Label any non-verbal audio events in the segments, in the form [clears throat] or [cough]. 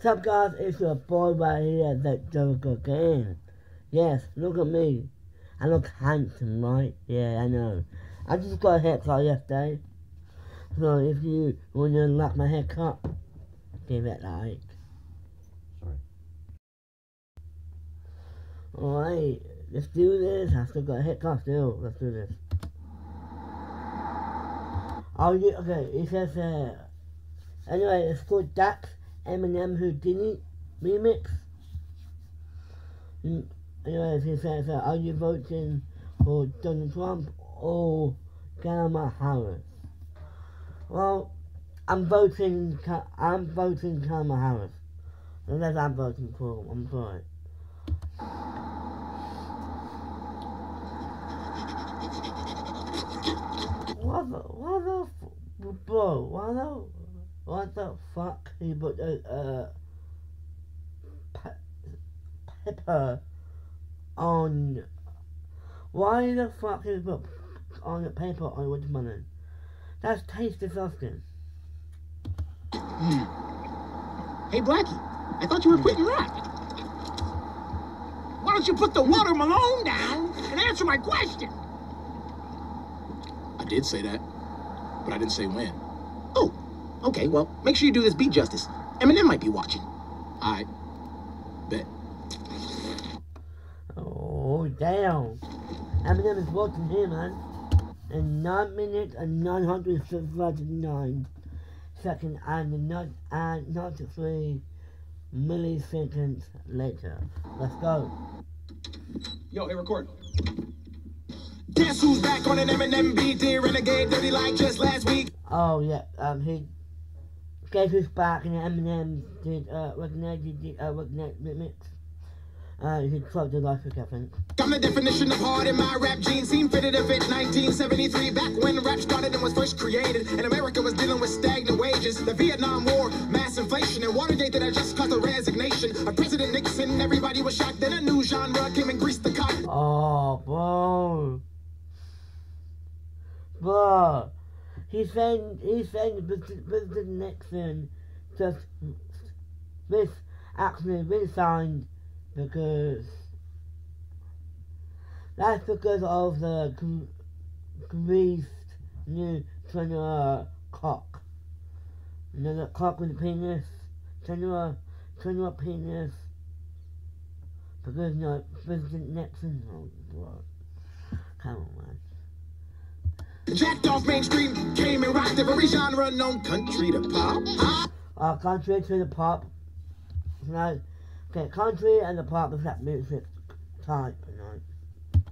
Some guys, it's a boy right here that does cocaine. Yes, look at me. I look handsome, right? Yeah, I know. I just got a haircut yesterday. So if you want to like my haircut, give it a like. Sorry. Alright, let's do this. I still got a haircut still. Let's do this. Oh, yeah, okay, it says, uh, anyway, it's called Dax Eminem Houdini Remix. Mm, Anyways, it says, are you voting for Donald Trump or Kamala Harris? Well, I'm voting, I'm voting Kamala Harris. Unless I'm voting for, I'm sorry. What the, what the, bro, what the, what the fuck he put a, uh, pe- pepper on, why the fuck he put on the paper on watermelon? That's taste disgusting. [clears throat] Hey, Blackie, I thought you were quitting rap. Why don't you put the watermelon down and answer my question? I did say that, but I didn't say when. Oh, okay, well, make sure you do this beat justice. Eminem might be watching. I bet. Oh, damn. Eminem is watching here, man. In 9 minutes and 939 seconds and not and not 3 milliseconds later. Let's go. Yo, hey, record. Guess who's back on an Eminem beat? Dear Renegade, dirty like just last week. Oh, yeah, um, he gave his back and Eminem did, uh, recognize, did, uh, recognize remix. Uh, he tried the life of I think. I'm the definition of hard in my rap jeans. Seem fitted to fit 1973, back when rap started and was first created. And America was dealing with stagnant wages. The Vietnam War, mass inflation, and Watergate that had just caused a resignation of President Nixon. Everybody was shocked. Then a new genre came and greased the cotton. Oh, bro. Bro. He's saying, he's saying President President Nixon just, this actually resigned because, that's because of the gr- greased new Trinidad cock. You know that cock with the penis? Trinidad, Trinidad penis. Because, you know, President Nixon, oh, bro. Come on, man. Jacked off mainstream, came and rocked every genre known country to pop. Uh, country to the pop. Right? Okay, country and the pop is that music type, you know.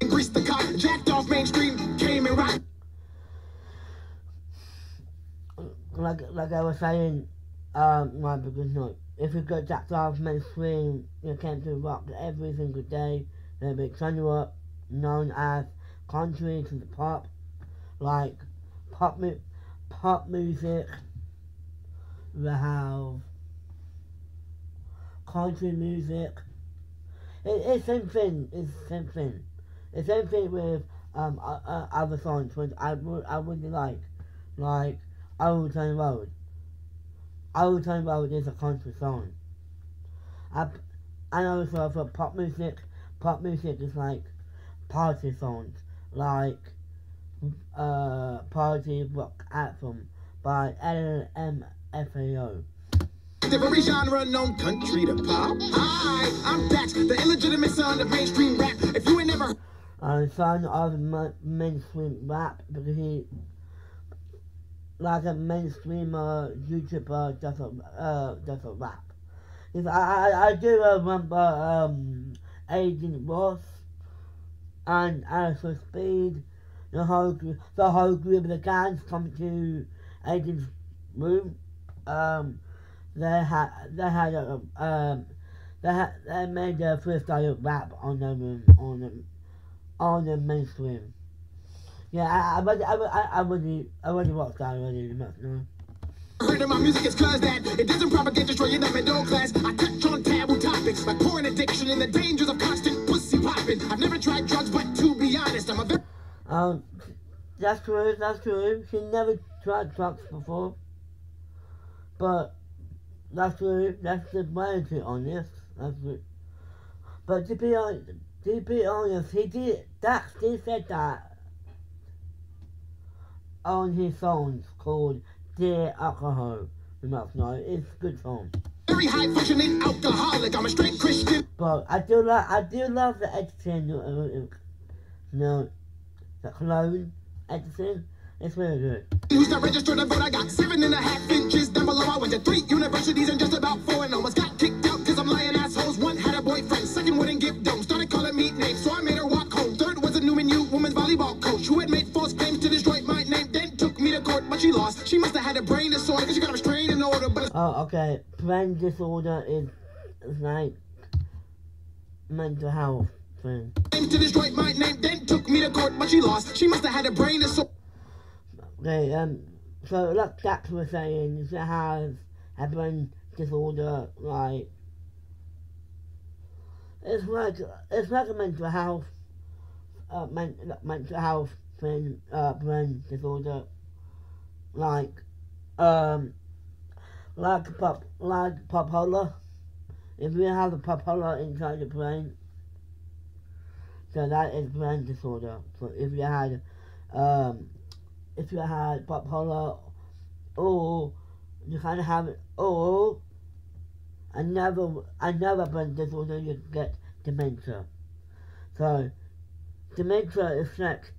and greased the cotton. Jacked off mainstream, came and rocked. Like, like I was saying, um, because, you know, if you go jacked off mainstream, you came to rock every single day, there'll be genre known as country to the pop, like pop, mu- pop music, we have country music. It, it's the same thing. It's the same thing. It's same thing with um other songs which I would I really like, like Old Town Road. Old Town Road is a country song. I, and also for pop music, pop music is like party songs, like uh party rock anthem by LMFAO. Every genre known country to pop. Hi, I'm Dax, the illegitimate son of mainstream rap. If you ain't never and son of mainstream rap because he like a mainstream uh, YouTuber does a uh, does a rap. If I, I I do remember um Agent Ross and Alistair Speed, the whole gr- the whole group of the gangs come to Agent's room. Um, they had they had a um they had they made a freestyle rap on them on them on the mainstream. Yeah, I I already I already I already, I already watched that already. Know. heard of my music, is cause that it doesn't propagate destroying the middle class. I touch on taboo topics like porn addiction and the dangers of constant pussy popping. I've never tried drugs, but to be honest, I'm a very Um, that's true. That's true. She never tried drugs before, but That's true. That's the way to be honest. That's true. But to be honest, to be honest, he did. Dax did said that on his songs called "Dear Alcohol." You must know it's a good song. Very high functioning alcoholic. I'm a straight Christian. But I do like I do love the uh, you know, the clone editing. It's really good. Who's not registered vote? I got seven and a half inches down below. I went to three universities and just about four and almost got kicked out because I'm lying assholes. One had a boyfriend, second wouldn't give dome. Started calling me names, so I made her walk home. Third was a Newman U women's volleyball coach who had made false claims to destroy my name. Then took me to court, but she lost. She must have had a brain disorder because she got a restraining order. But Oh, okay. Brain disorder is, is like mental health claims to destroy my name. Then took me to court, but she lost. She must have had a brain disorder. Okay, um, so like Dax was saying, she has a brain disorder, like, it's like, it's like a mental health, uh, men, mental health thing, uh, brain disorder, like, um, like pop, like bipolar. If you have a bipolar inside your brain, so that is brain disorder. So if you had, um, if you had bipolar, or you kind of have or another another brain disorder, you get dementia. So dementia is like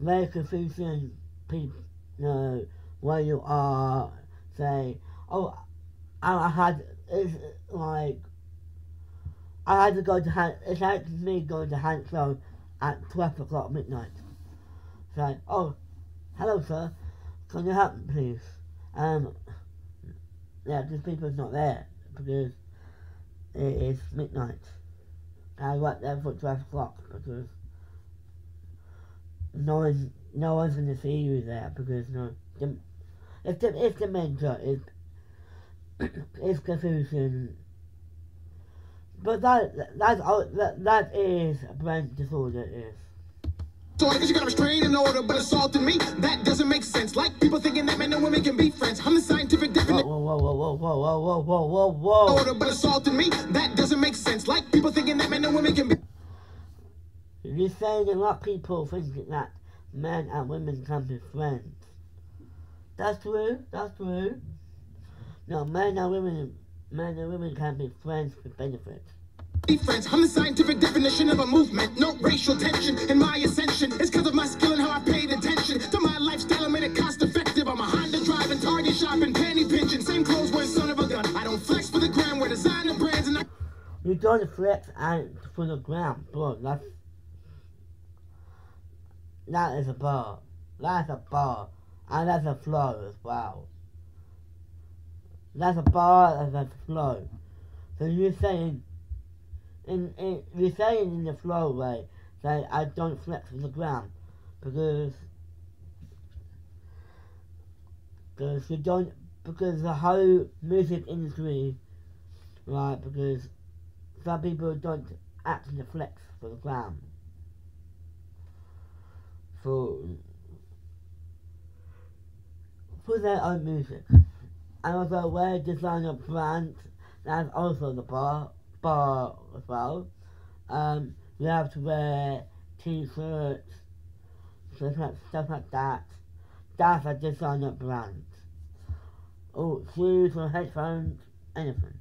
very confusing people you know where you are. Say, oh, I had like I had to go to Han- it's like me going to Hansel at twelve o'clock midnight. It's like, oh, hello sir, can you help me please? Um, yeah, this people's not there because it is midnight. I work there for twelve o'clock because no one, no one's gonna see you there because no, the, if the if dementia is [coughs] is confusion. But that that's that that is a brain disorder is. Because you got a restraining order, but assaulting me, that doesn't make sense. Like people thinking that men and women can be friends. I'm the scientific Whoa whoa whoa whoa whoa whoa whoa whoa whoa whoa. Order, but assaulting me, that doesn't make sense. Like people thinking that men and women can be You're saying a lot of people think that men and women can be friends. That's true. That's true. No, men and women, men and women can be friends with benefits. Friends. I'm the scientific definition of a movement. No racial tension in my ascension. It's because of my skill and how I paid attention to my lifestyle. I made it cost effective. I'm a Honda driving, Target shopping, penny pinching. Same clothes wearing, son of a gun. I don't flex for the gram, wear designer brands, and I You don't flex and for the ground, bro. That's that is a bar. That's a bar, and that's a flow as well. That's a bar and that's a flow. So you're saying, in, in you're saying in the flow way that I don't flex for the ground because because you don't because the whole music industry, right? Because some people don't actually flex for the ground. For for their own music. And also wear designer brands, that's also the bar bar as well. Um you have to wear t shirts, stuff like stuff like that. That's a designer brand. Oh, shoes or headphones, anything.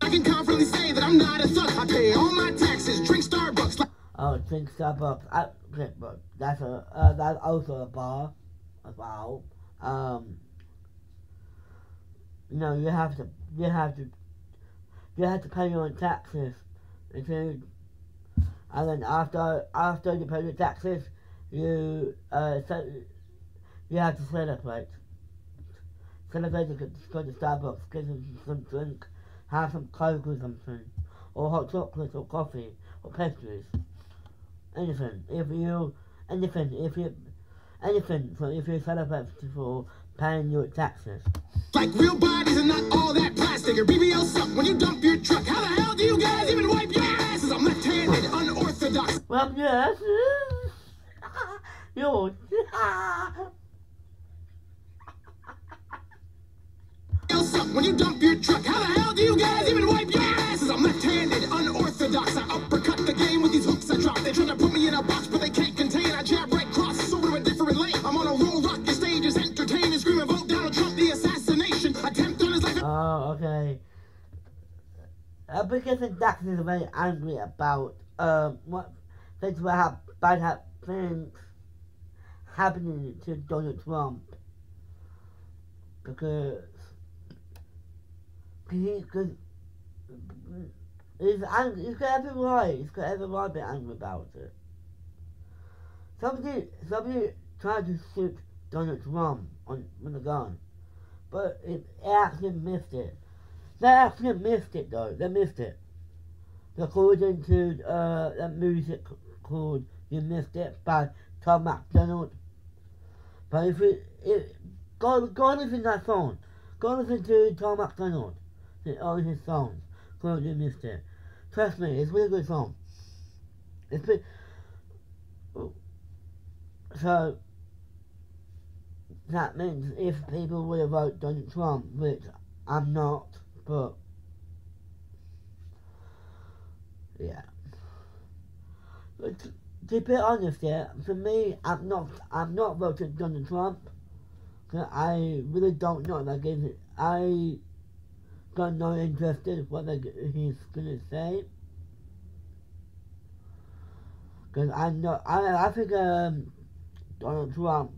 I can confidently say that I'm not a thug. I pay all my taxes, drink Starbucks. Like Oh, drink Starbucks. I, okay, but that's a uh, that's also a bar as well. Um, you know, you have to you have to you have to pay your own taxes, include, and then after after you pay your taxes, you uh so, you have to celebrate. Celebrate. You go to Starbucks, get some, some drink, have some coke or something, or hot chocolate or coffee or pastries anything. If you anything, if you anything for if you celebrate for paying your taxes. Like real bodies are not all that plastic. Your BBL suck when you dump your truck. How the hell do you guys even wipe your asses? I'm left-handed, unorthodox. Well, yes. Yo. when you dump your truck. How the hell do you guys even wipe your asses? I'm left-handed, unorthodox. I uppercut the game with these hooks I drop. They try to truck. uh, because the is very angry about um, what things were hap- bad hap- things happening to Donald Trump because he cause he's angry. He's got every right. He's got every right to be angry about it. Somebody, somebody tried to shoot Donald Trump on with a gun, but it, actually missed it. They actually missed it though. They missed it. According to uh, that music called "You Missed It" by Tom MacDonald. But if it, it go go listen to that song. Go listen to Tom MacDonald on his songs called "You Missed It." Trust me, it's a really good song. It's been, so that means if people would have voted Donald Trump, which I'm not, but yeah. But to, to be honest, yeah, for me, I'm not, I'm not voting Donald Trump. 'cause I really don't know. Like, I got no interest in what they, he's gonna say. Because I know, I, I think um, Donald Trump.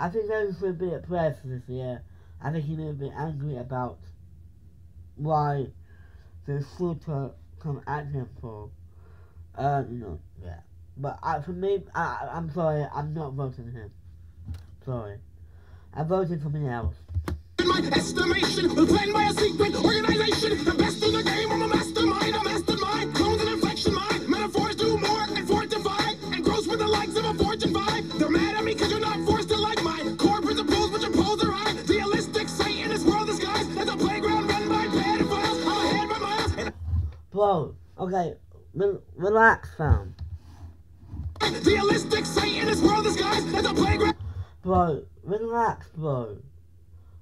I think to be a press this year. I think he may be angry about why the shooter come at him for. Uh, you know, yeah. But I, for me, I, I'm sorry, I'm not voting him. Sorry. I voted for me else. Bro, okay, re- relax, fam. dealistic Satan, this world disguised as a playground. Bro, relax, bro.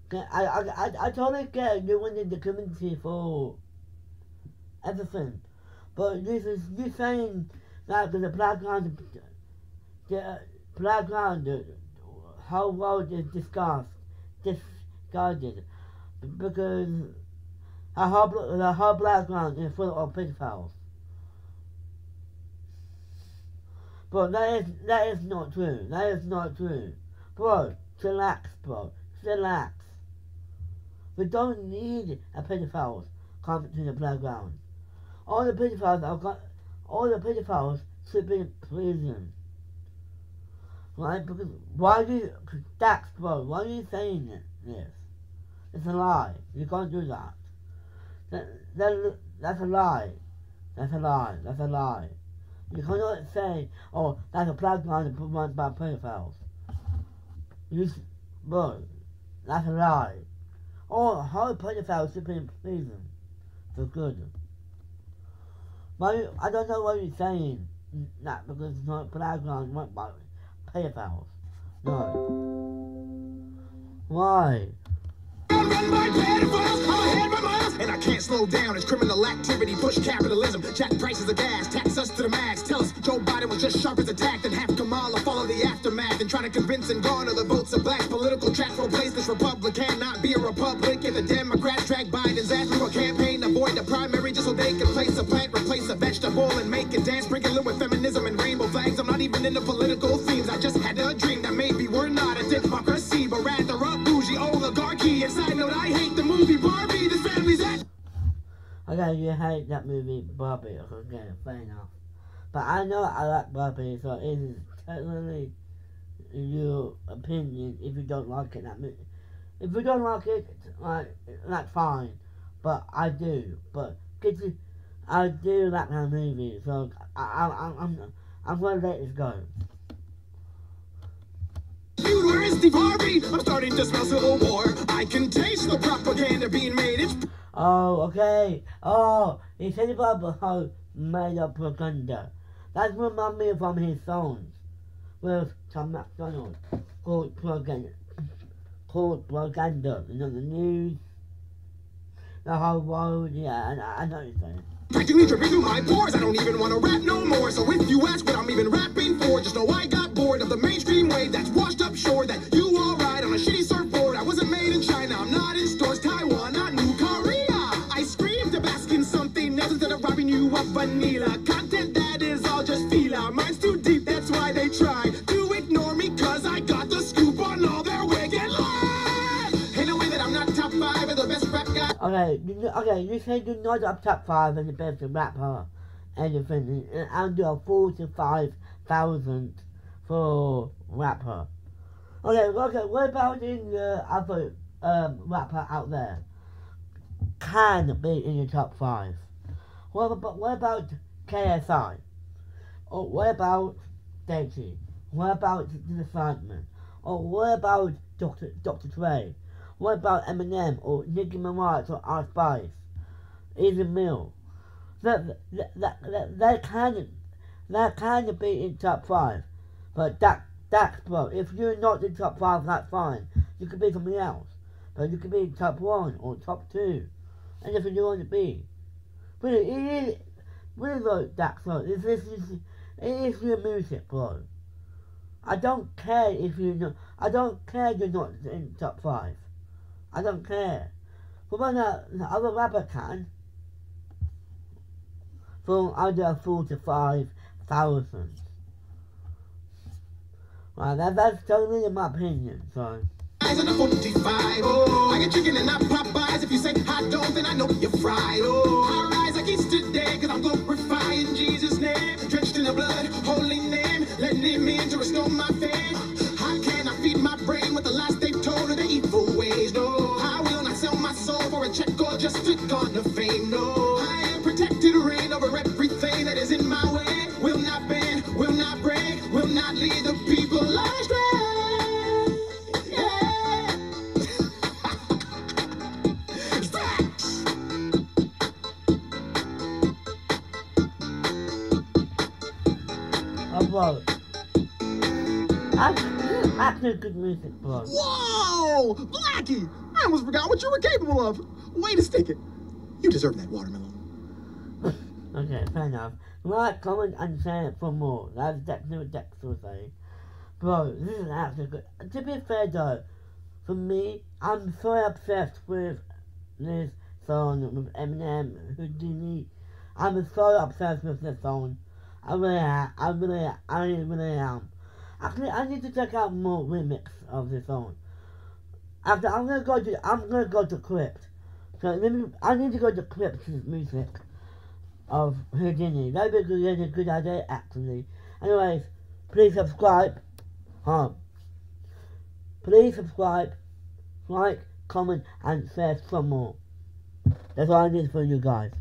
Okay, I, I, I, I totally get you wanted the community for everything. But this is, you saying that the playground, the playground, the whole world is discussed, discarded. Because the whole, the whole playground is full of pedophiles. But that is, that is not true. That is not true. Bro, chillax, bro. Chillax. We don't need a pedophiles coming to the playground. All the pedophiles are got, all the pedophiles should be in prison. Right? Because why do you, Dax, bro, why are you saying this? It's a lie. You can't do that. That, that. That's a lie. That's a lie. That's a lie. You cannot say, oh, that's a playground run by pedophiles. You, bro, that's a lie. Oh, how pedophiles should be in prison for good. Why, I don't know what you're saying. That because it's not a playground run by pedophiles. No. Why? And I can't slow down. It's criminal activity, push capitalism, jack prices of gas, tax us to the max. Tell us Joe Biden was just sharp as a tack, then have Kamala follow the aftermath and try to convince and garner the votes of blacks. Political track will replace this republic, cannot be a republic. If the Democrats drag Biden's ass through a campaign, avoid the primary just so they can place a plant, replace a vegetable, and make it dance, sprinkling with feminism and rainbow flags. I'm not even into political themes. I just had a dream that maybe we're not a democracy, but rather a bougie oligarchy. And side note, I hate the movie Okay, you hate that movie Barbie. Okay, fair enough. But I know I like Barbie, so it is totally your opinion if you don't like it. That movie. If you don't like it, like that's fine. But I do. But you, I do like that movie, so I, I, I'm, I'm, I'm gonna let this go. Where is Steve Harvey? I'm starting to smell civil war. I can taste the propaganda being made. It's Oh, okay. Oh, he said about how made up propaganda. That's remind me from his songs with Tom MacDonald called propaganda. Called propaganda. You know, the news, the whole world, yeah, I, I know you're saying. practically dripping through my pores. I don't even want to rap no more. So if you ask what I'm even rapping for, just know I got bored of the mainstream wave that's washed up shore that you all ride on a shitty surfboard. I wasn't made in China. I'm not in stores. vanilla. Content that is all just fila. Mine's too deep, that's why they try to ignore me, cause I got the scoop on all their way that I'm not top five and the best. Okay, okay, you say you're not up top five and the best rapper. Anything, and I'll do a 45,000 for rapper. Okay, okay, what about in the other um, rapper out there? Can be in your top five. What about oh, what about KSI? Or what about Daisy? What about The Sidemen? Or oh, what about Dr. Dr. Dre? What about Eminem or Nicki Minaj or Ice Spice? Easy Mill? That that that that, that can that can be in top five, but that that's bro. If you're not in top five, that's fine. You could be something else, but you could be in top one or top two, anything you want to be. But it is really though that so this is it is your music, bro. I don't care if you're not. I don't care you're not in top five. I don't care. But when the other rapper can, from under forty-five thousand. Right, that, that's totally in my opinion. So. On a 45. Oh, I get chicken and not Popeyes. If you say I don't, then I know you're fried. Oh, I rise like Easter Day, cause I'm glorifying Jesus' name. Drenched in the blood, holy name, letting him in to restore my faith. How can I feed my brain with the lies they've told of the evil ways? No, I will not sell my soul for a check or just to garner fame. No, Bro. That's, actually good music, bro. Whoa! Blackie! I almost forgot what you were capable of. Way to stick it. You deserve that watermelon. [sighs] Okay, fair enough. Like, comment, and share it for more. That's definitely what Dex will say. Bro, this is actually good. To be fair though, for me, I'm so obsessed with this song with Eminem, Houdini. I'm so obsessed with this song. I really am. gonna, I really, I really am. Actually, I need to check out more remix of this song. After I'm gonna go to, I'm gonna go to Crypt. So let me, I need to go to Crypt's music of Houdini. That'd be a good, idea, actually. Anyways, please subscribe. Huh. Please subscribe, like, comment, and share some more. That's all I need for you guys.